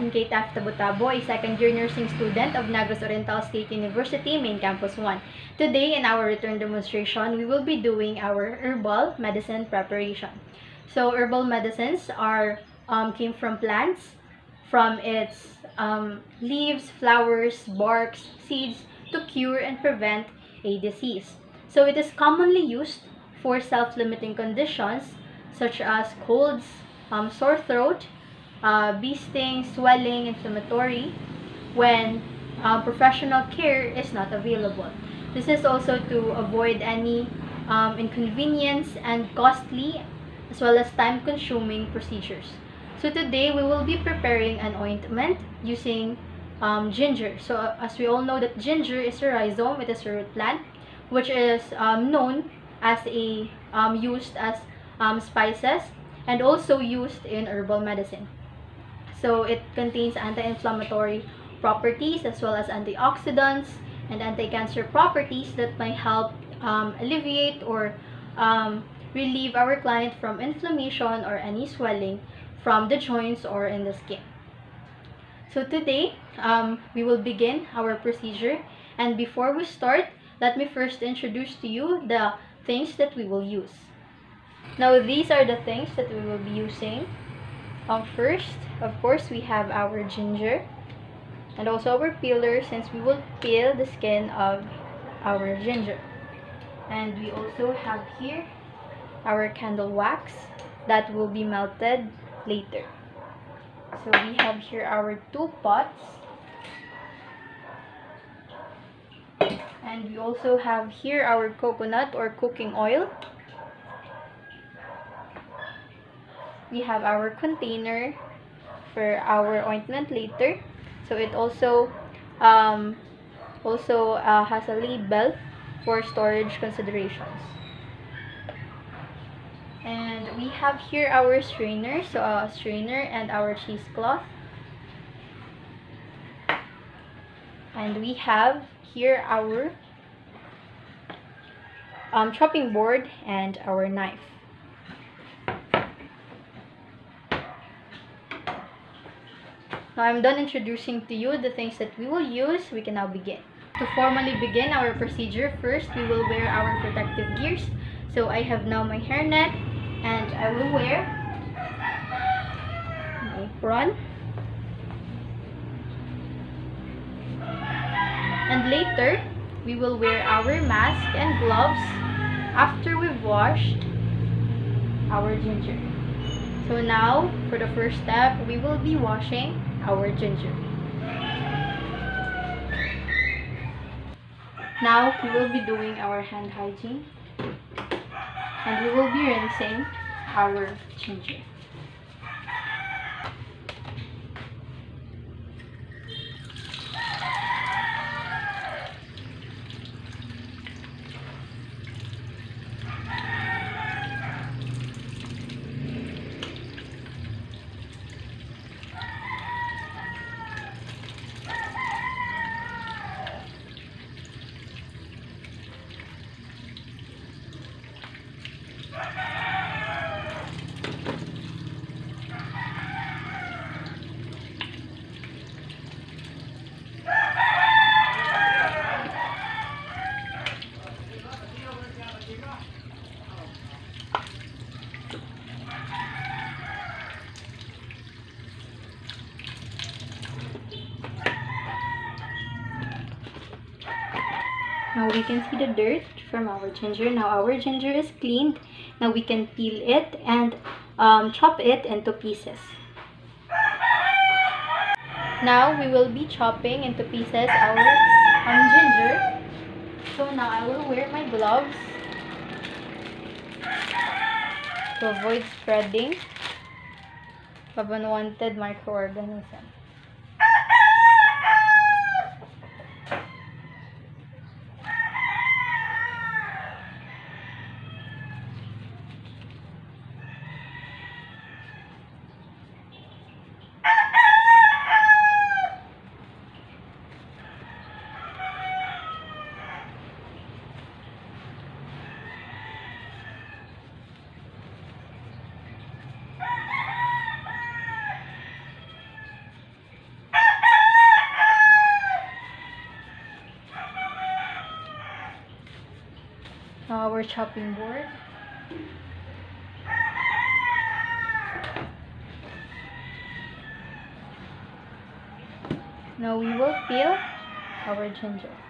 name is Kate Tabotabo, a second-year nursing student of Negros Oriental State University, Main Campus 1. Today, in our return demonstration, we will be doing our herbal medicine preparation. So, herbal medicines are um, came from plants, from its um, leaves, flowers, barks, seeds, to cure and prevent a disease. So, it is commonly used for self-limiting conditions such as colds, um, sore throat, uh, bee sting, swelling, inflammatory, when um, professional care is not available. This is also to avoid any um, inconvenience and costly as well as time-consuming procedures. So today we will be preparing an ointment using um, ginger. So uh, as we all know that ginger is a rhizome, it is a root plant, which is um, known as a um, used as um, spices and also used in herbal medicine. So it contains anti-inflammatory properties as well as antioxidants and anti-cancer properties that might help um, alleviate or um, relieve our client from inflammation or any swelling from the joints or in the skin. So today, um, we will begin our procedure and before we start, let me first introduce to you the things that we will use. Now these are the things that we will be using. Um, first, of course, we have our ginger and also our peeler since we will peel the skin of our ginger. And we also have here our candle wax that will be melted later. So we have here our two pots. And we also have here our coconut or cooking oil. We have our container for our ointment later. So it also um, also uh, has a label for storage considerations. And we have here our strainer, so a strainer and our cheesecloth. And we have here our um, chopping board and our knife. Now I'm done introducing to you the things that we will use. We can now begin. To formally begin our procedure, first we will wear our protective gears. So I have now my hairnet and I will wear my apron. And later, we will wear our mask and gloves after we've washed our ginger. So now, for the first step, we will be washing our ginger. Now, we will be doing our hand hygiene. And we will be rinsing our ginger. We can see the dirt from our ginger. Now our ginger is cleaned. Now we can peel it and um, chop it into pieces. Now we will be chopping into pieces our um, ginger. So now I will wear my gloves to avoid spreading of unwanted microorganisms. Our chopping board. Now we will peel our ginger.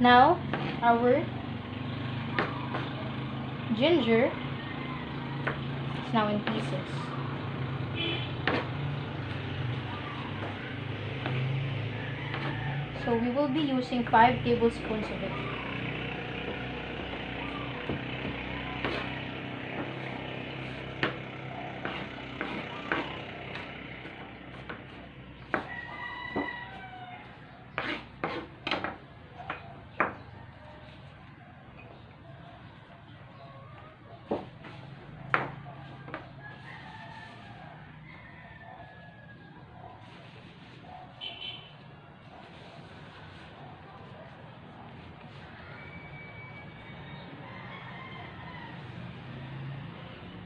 Now, our ginger is now in pieces. So we will be using 5 tablespoons of it.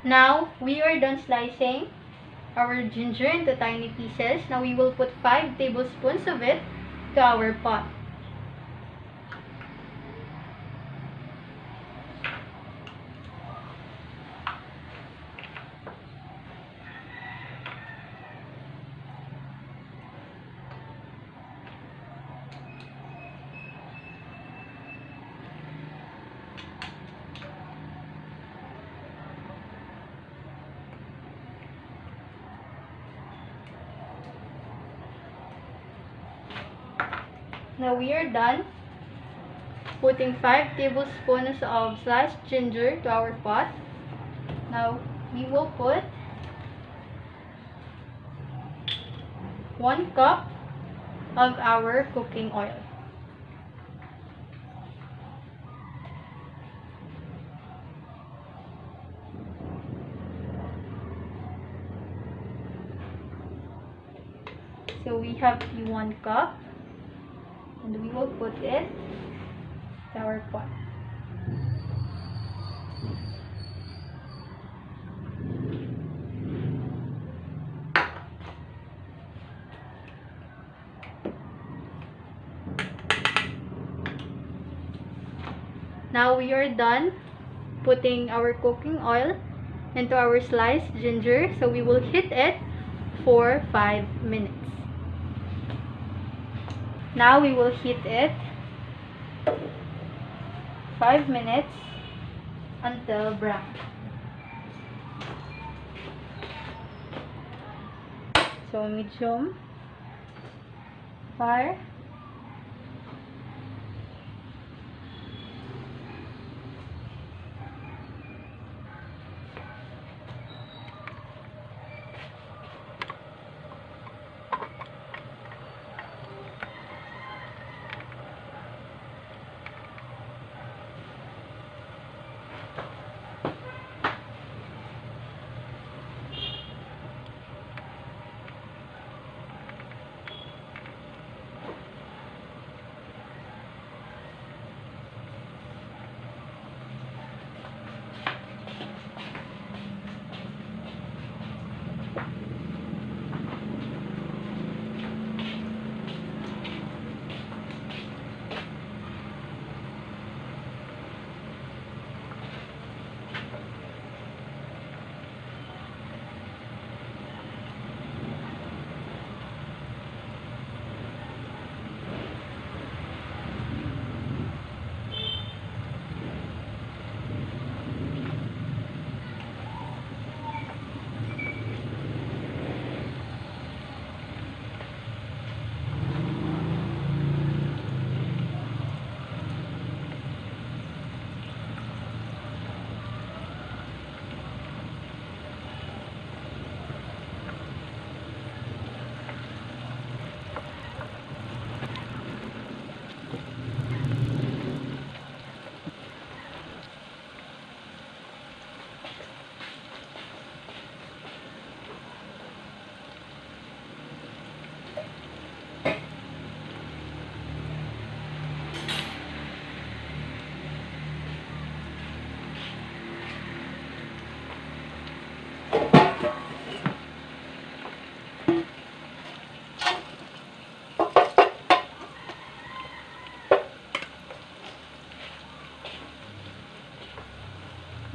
Now, we are done slicing our ginger into tiny pieces. Now, we will put 5 tablespoons of it to our pot. Now we are done putting 5 tablespoons of sliced ginger to our pot. Now we will put 1 cup of our cooking oil. So we have the 1 cup will put to our pot. Now we are done putting our cooking oil into our sliced ginger. So we will heat it for 5 minutes. Now we will heat it 5 minutes until brown. So medium fire.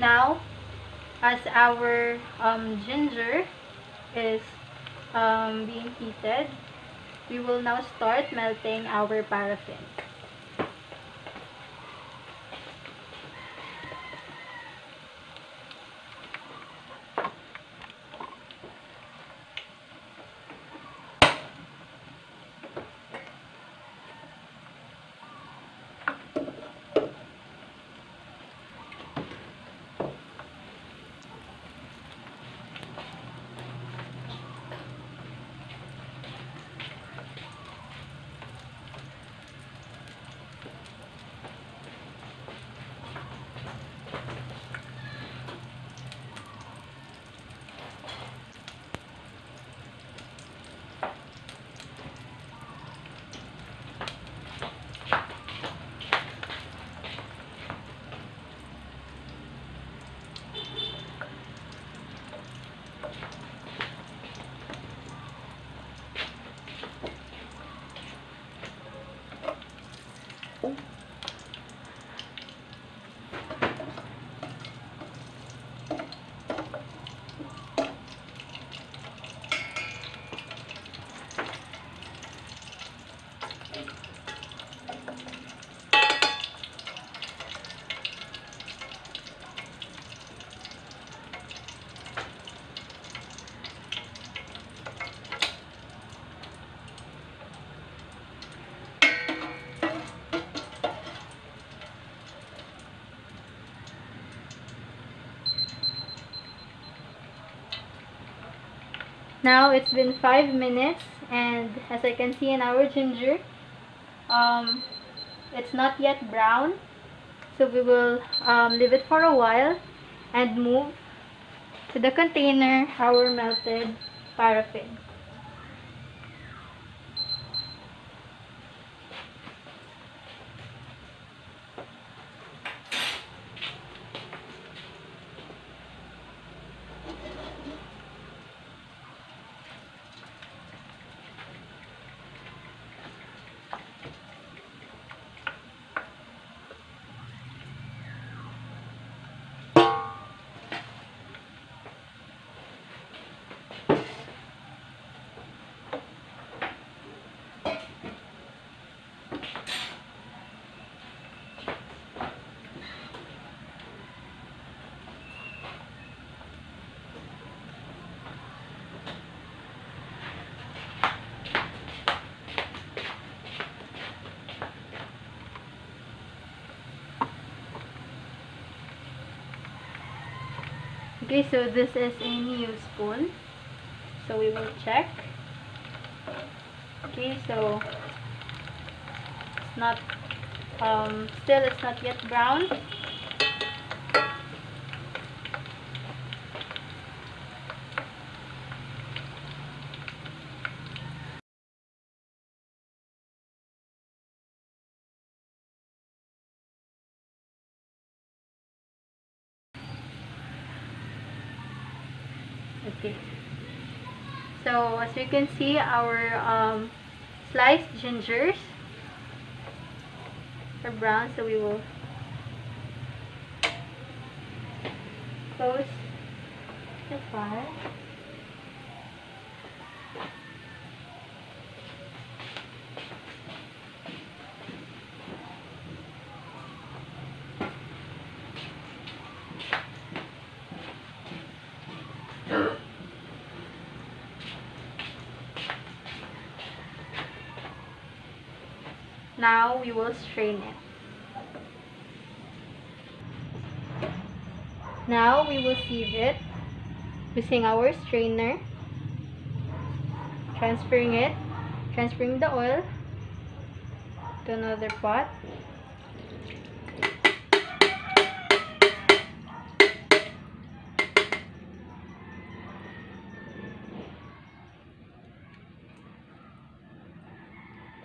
Now, as our um, ginger is um, being heated, we will now start melting our paraffin. Now it's been 5 minutes and as I can see in our ginger, um, it's not yet brown. So we will um, leave it for a while and move to the container our melted paraffin. Okay, so this is a new spoon. So we will check. Okay, so it's not um still it's not yet brown. You can see, our um, sliced gingers are brown, so we will close the fire. Now we will strain it. Now we will sieve it using our strainer. Transferring it, transferring the oil to another pot.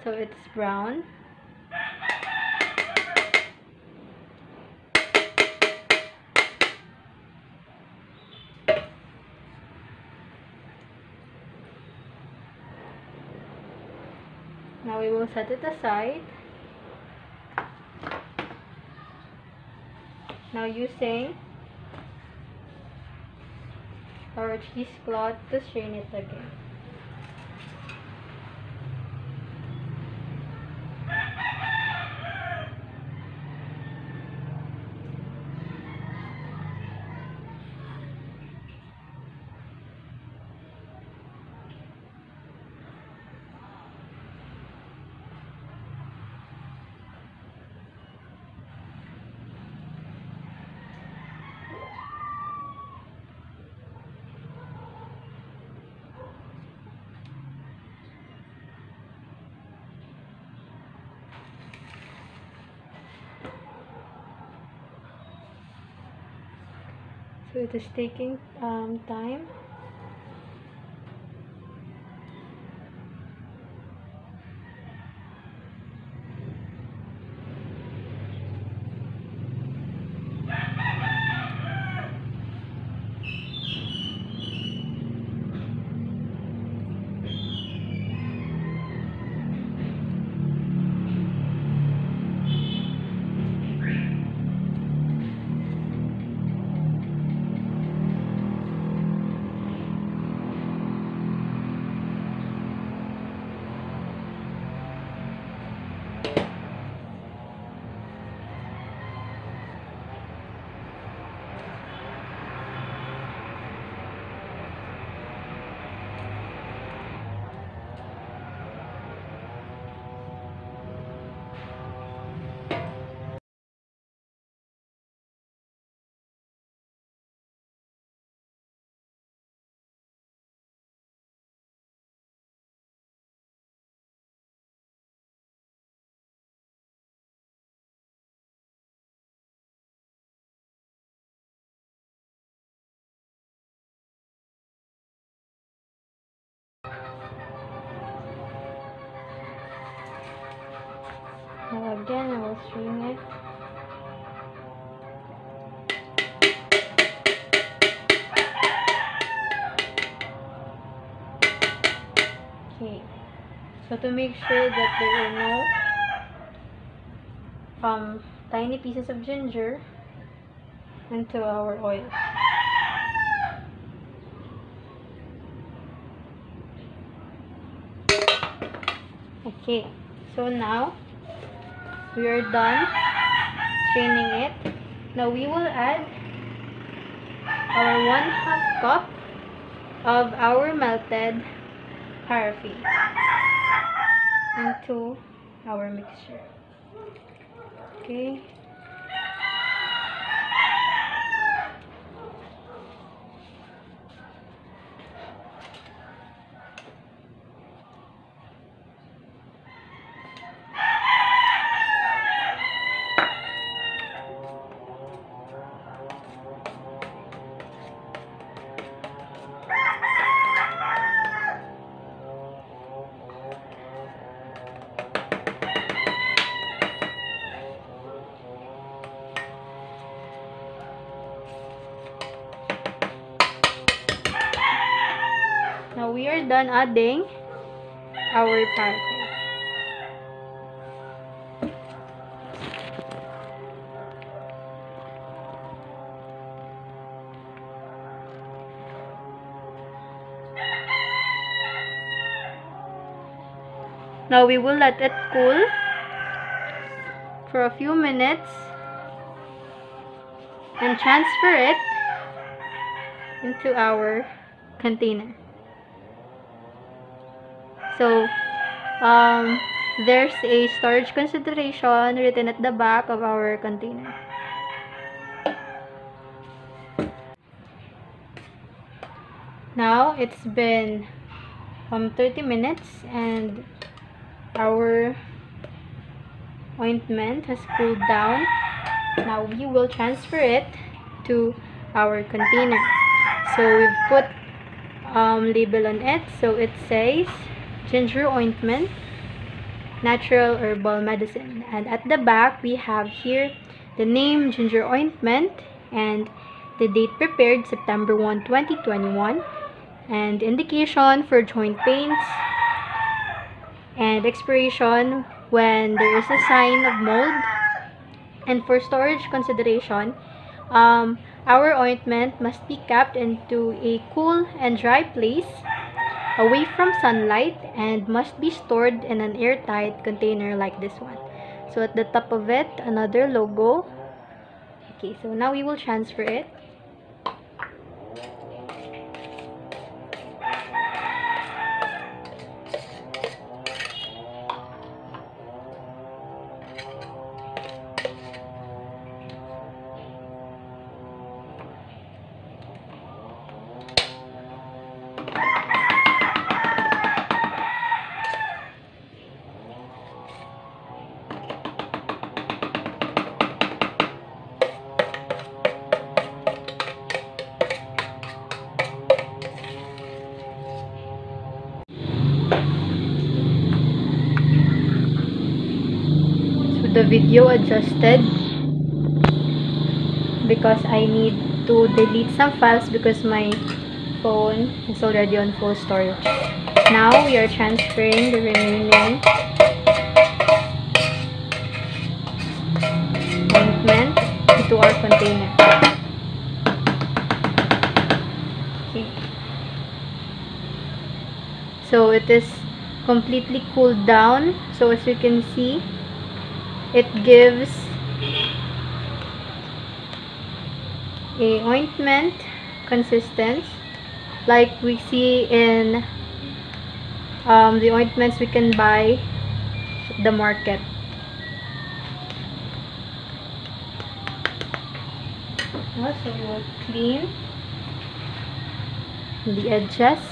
So it's brown. Now we will set it aside. Now using our cheesecloth to strain it again. So it is taking um, time. Now again, I will string it. Okay. So to make sure that there are no um, tiny pieces of ginger into our oil. Okay, so now we are done straining it. Now we will add our one half cup of our melted paraffin into our mixture. Okay. Done adding our paraffin. Now we will let it cool for a few minutes and transfer it into our container. So, um, there's a storage consideration written at the back of our container. Now, it's been um, 30 minutes and our ointment has cooled down. Now, we will transfer it to our container. So, we've put um, label on it. So, it says ginger ointment, natural herbal medicine. And at the back, we have here the name ginger ointment and the date prepared September 1, 2021 and indication for joint pains and expiration when there is a sign of mold. And for storage consideration um, Our ointment must be kept into a cool and dry place away from sunlight and must be stored in an airtight container like this one. So at the top of it, another logo. Okay, so now we will transfer it. Video adjusted because I need to delete some files because my phone is already on full storage. Now we are transferring the remaining ointment into our container. Okay. So it is completely cooled down. So as you can see, it gives a ointment consistence like we see in um, the ointments we can buy the market. Also, clean the edges.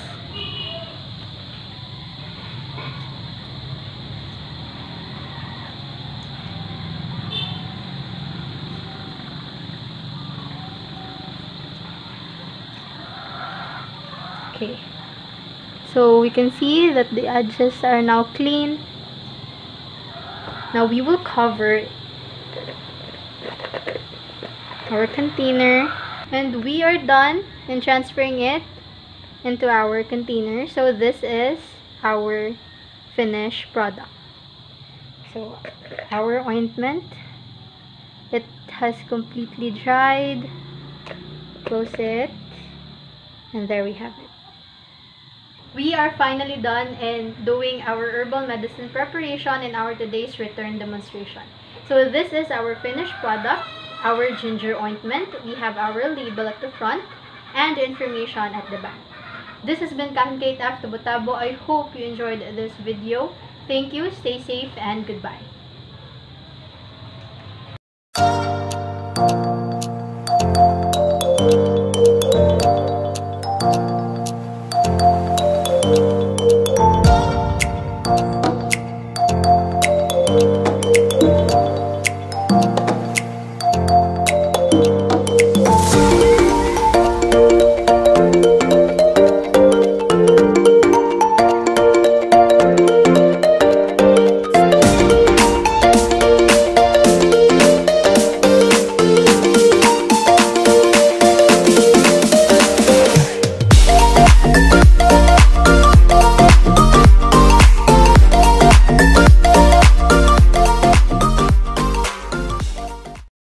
Okay. So we can see that the edges are now clean. Now we will cover our container and we are done in transferring it into our container. So this is our finished product. So our ointment, it has completely dried. Close it. And there we have it. We are finally done in doing our herbal medicine preparation in our today's return demonstration. So this is our finished product, our ginger ointment. We have our label at the front and information at the back. This has been Karen Kate F. I hope you enjoyed this video. Thank you, stay safe, and goodbye.